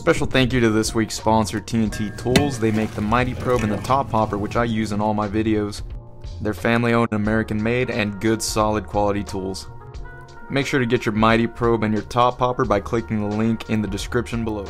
Special thank you to this week's sponsor, T & T Tools. They make the Mighty Probe and the Top Popper, which I use in all my videos. They're family owned, American made, and good solid quality tools. Make sure to get your Mighty Probe and your Top Popper by clicking the link in the description below.